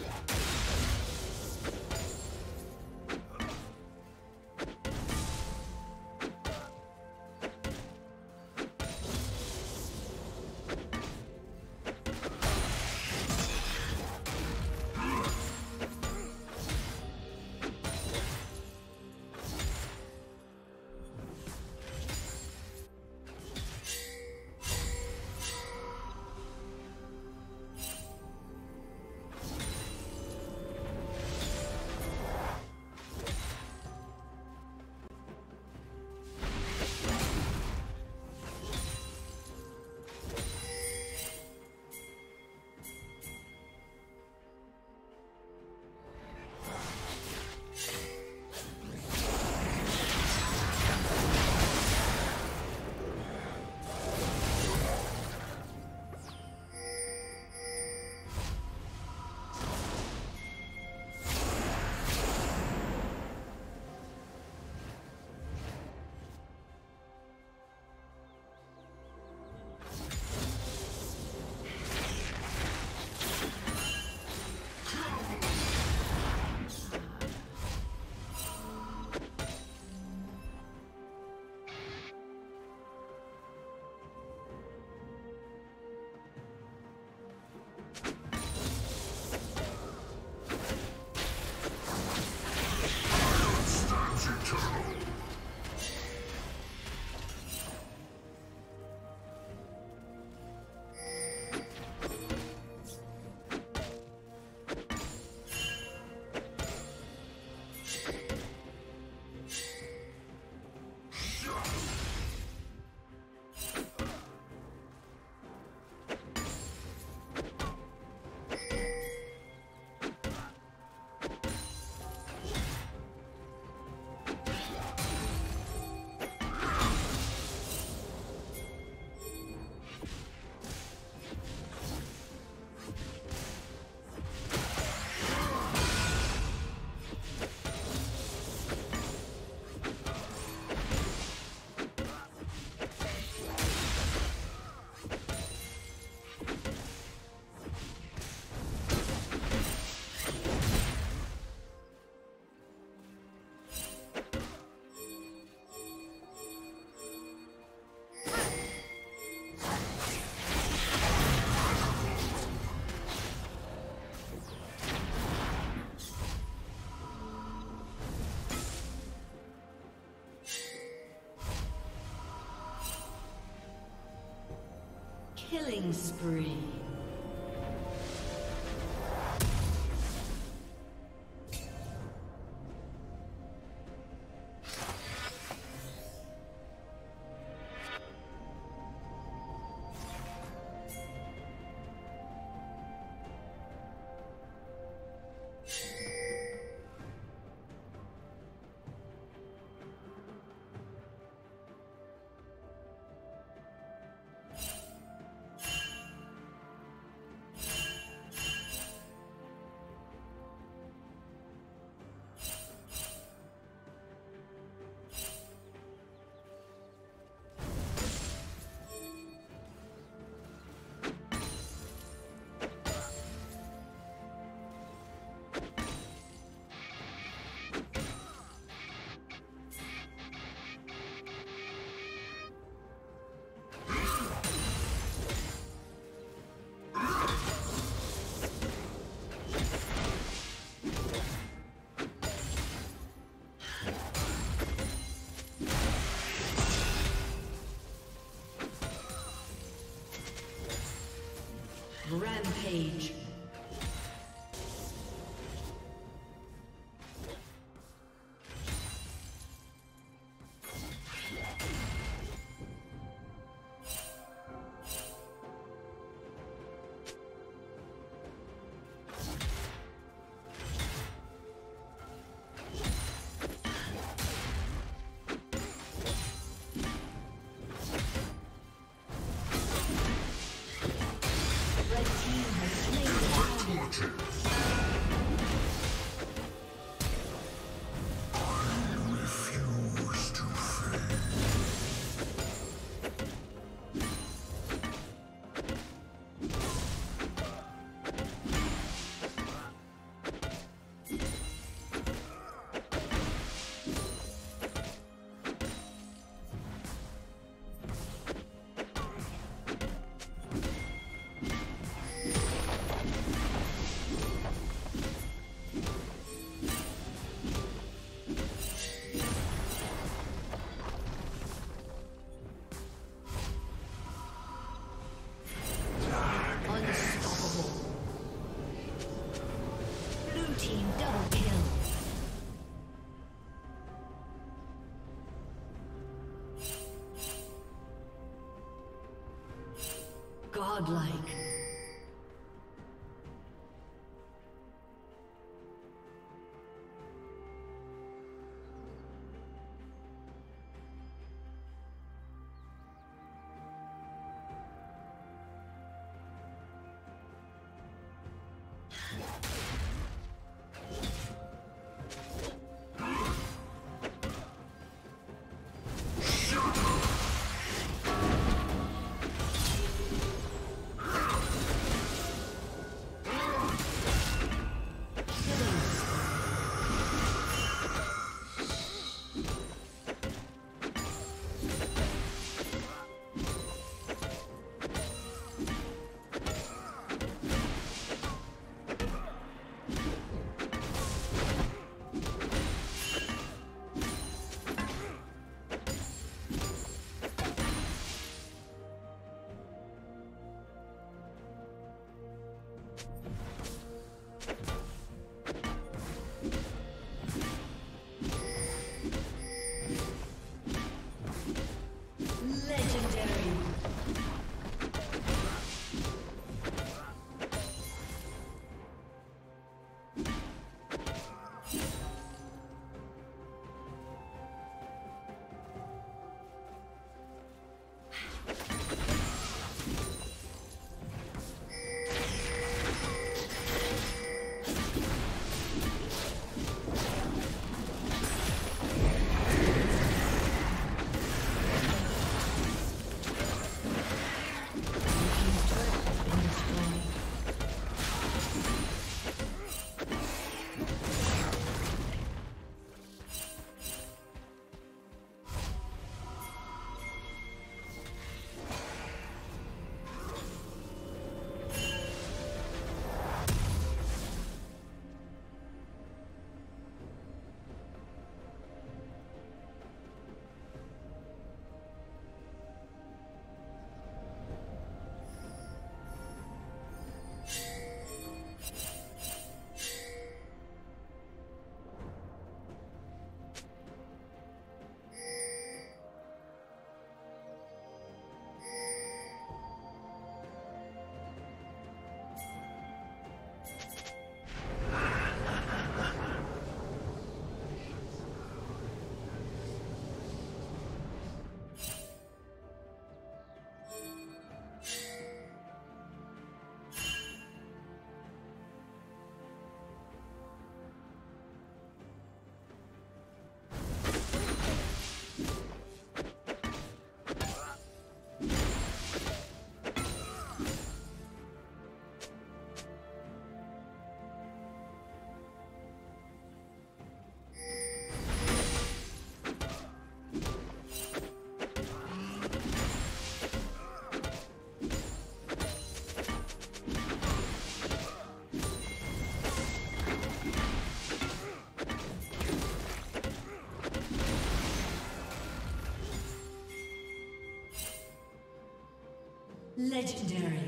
Yeah. Killing spree. Rampage. Godlike. Legendary.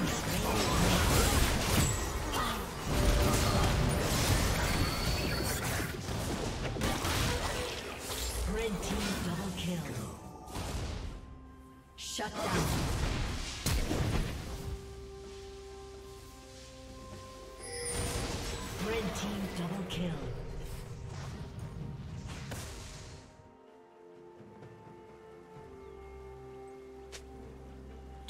Thank you.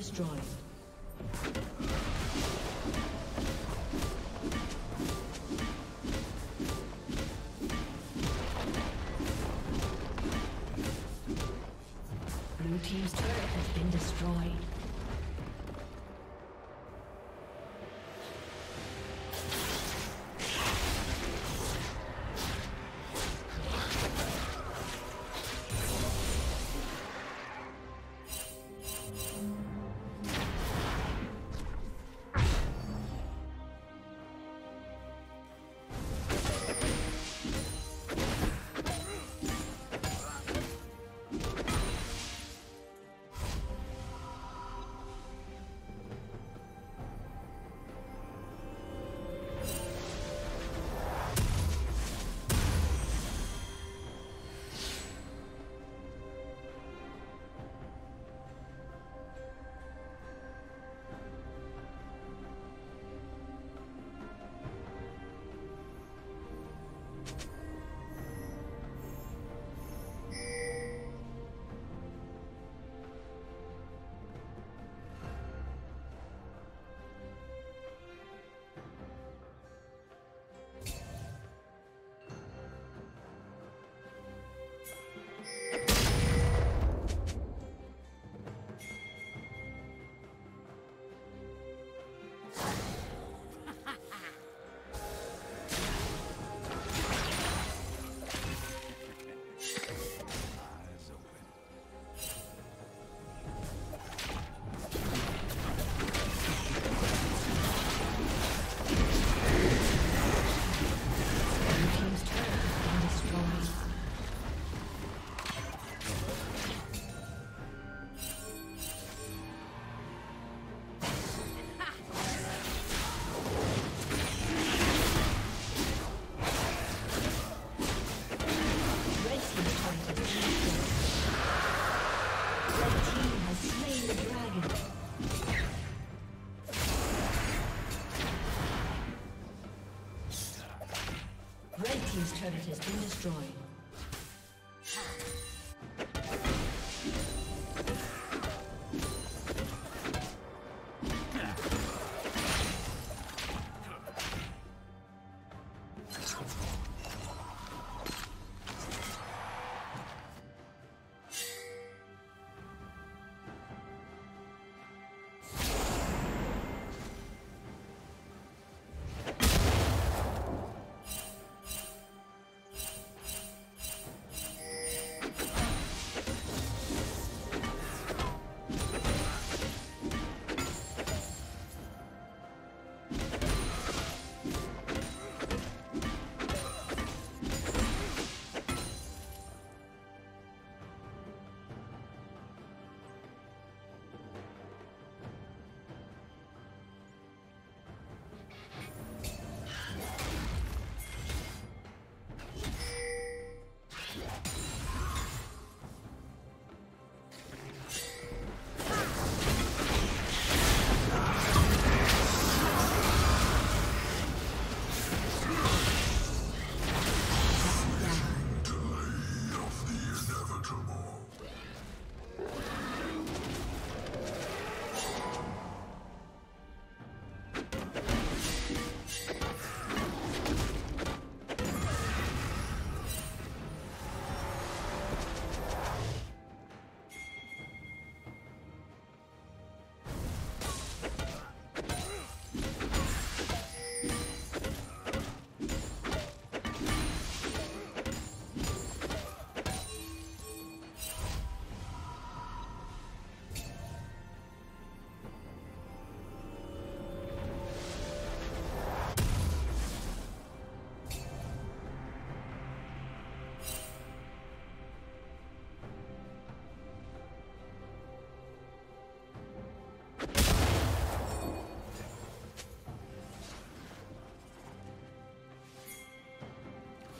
Destroyed. Destroyed.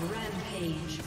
Rampage.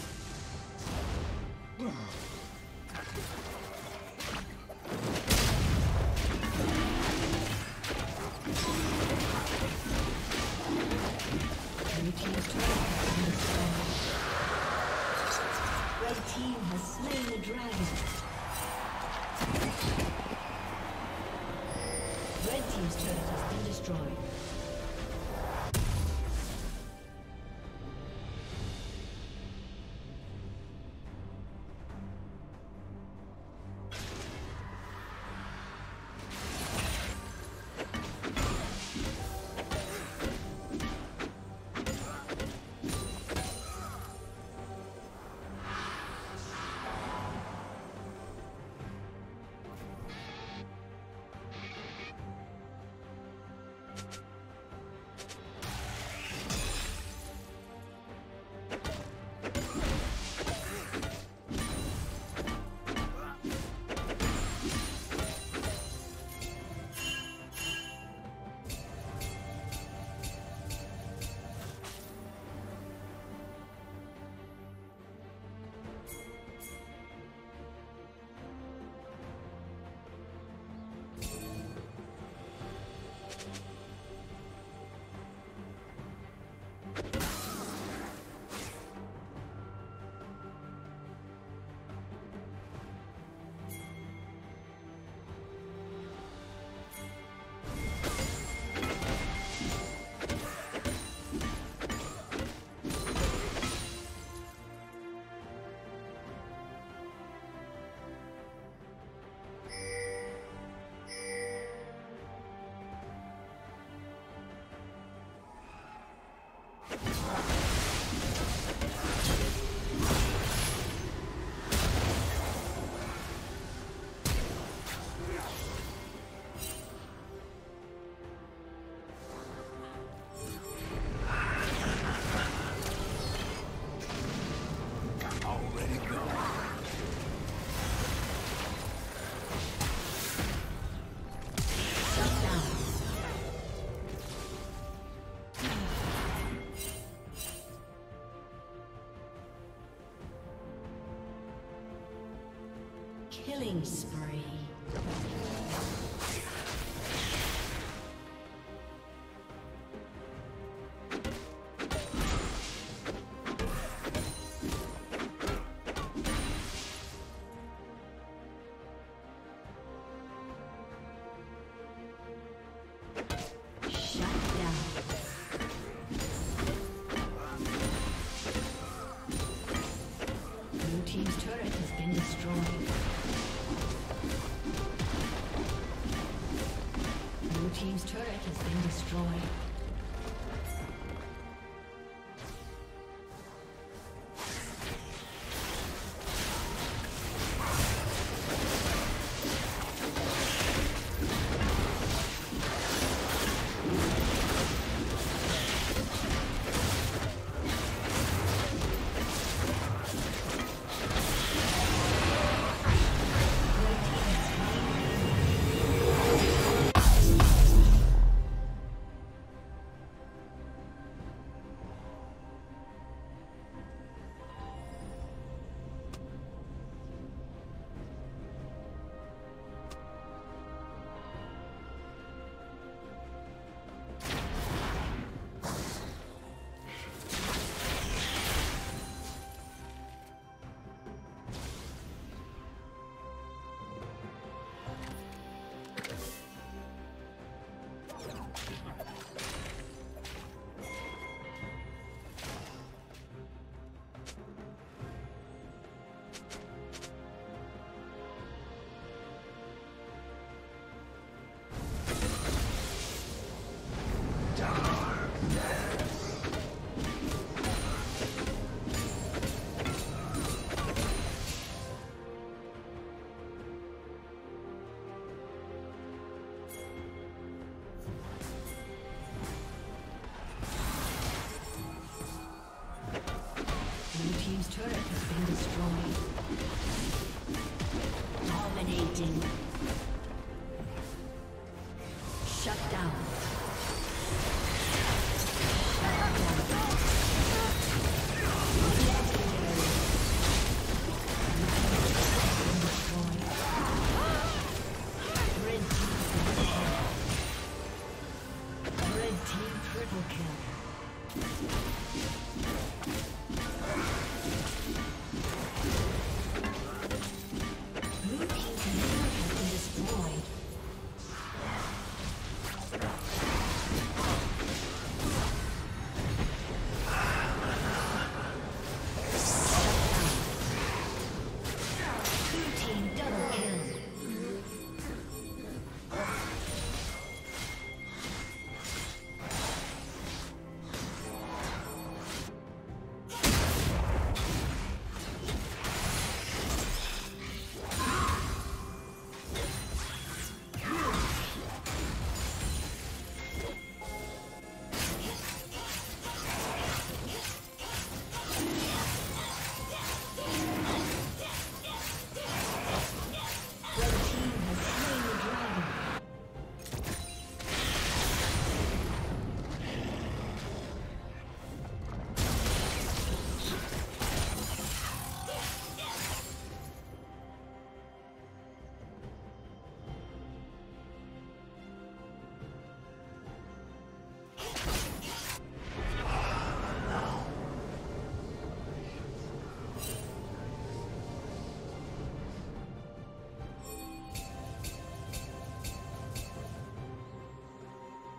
Killing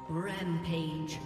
Rampage.